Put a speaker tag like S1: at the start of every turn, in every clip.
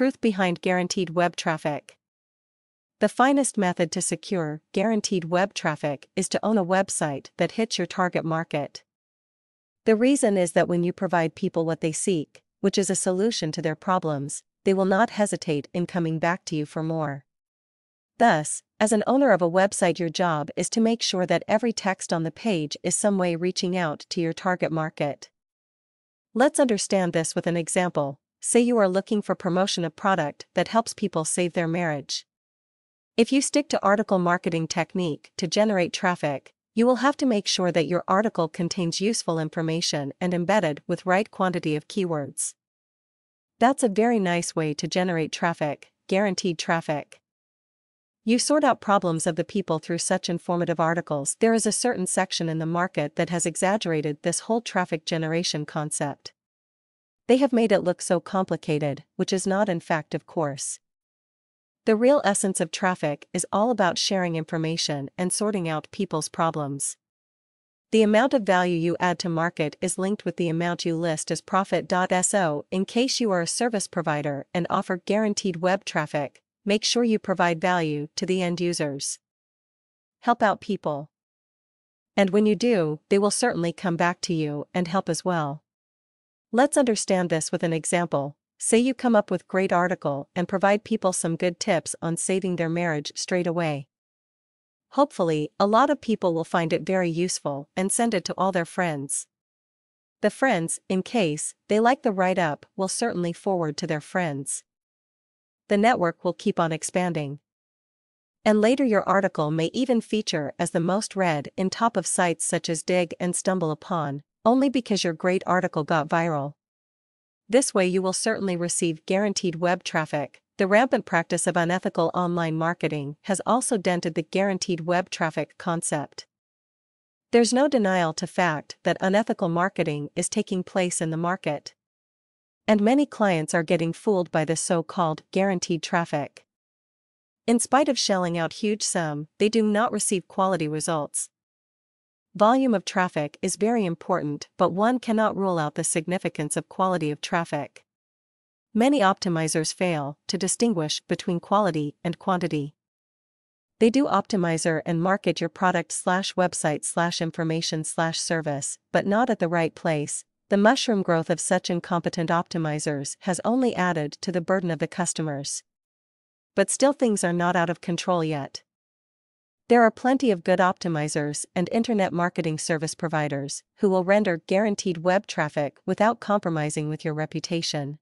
S1: truth behind guaranteed web traffic. The finest method to secure guaranteed web traffic is to own a website that hits your target market. The reason is that when you provide people what they seek, which is a solution to their problems, they will not hesitate in coming back to you for more. Thus, as an owner of a website, your job is to make sure that every text on the page is some way reaching out to your target market. Let's understand this with an example. Say you are looking for promotion of product that helps people save their marriage. If you stick to article marketing technique to generate traffic, you will have to make sure that your article contains useful information and embedded with right quantity of keywords. That's a very nice way to generate traffic, guaranteed traffic. You sort out problems of the people through such informative articles. There is a certain section in the market that has exaggerated this whole traffic generation concept. They have made it look so complicated, which is not in fact of course. The real essence of traffic is all about sharing information and sorting out people's problems. The amount of value you add to market is linked with the amount you list as profit.so. In case you are a service provider and offer guaranteed web traffic, make sure you provide value to the end users. Help out people. And when you do, they will certainly come back to you and help as well. Let's understand this with an example. Say you come up with great article and provide people some good tips on saving their marriage straight away. Hopefully, a lot of people will find it very useful and send it to all their friends. The friends, in case they like the write up, will certainly forward to their friends. The network will keep on expanding. And later, your article may even feature as the most read in top of sites such as Digg and StumbleUpon, only because your great article got viral. This way you will certainly receive guaranteed web traffic. The rampant practice of unethical online marketing has also dented the guaranteed web traffic concept. There's no denial to fact that unethical marketing is taking place in the market. And many clients are getting fooled by the so-called guaranteed traffic. In spite of shelling out huge sum, they do not receive quality results. Volume of traffic is very important, but one cannot rule out the significance of quality of traffic. Many optimizers fail to distinguish between quality and quantity. They do optimizer and market your product slash website slash information slash service, but not at the right place. The mushroom growth of such incompetent optimizers has only added to the burden of the customers. But still, things are not out of control yet. There are plenty of good optimizers and internet marketing service providers who will render guaranteed web traffic without compromising with your reputation.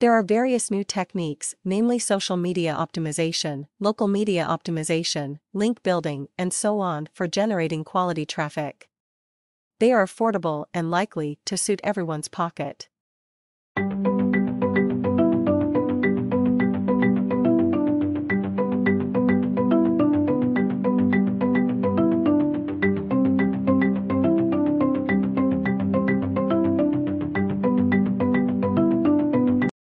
S1: There are various new techniques, namely social media optimization, local media optimization, link building, and so on, for generating quality traffic. They are affordable and likely to suit everyone's pocket.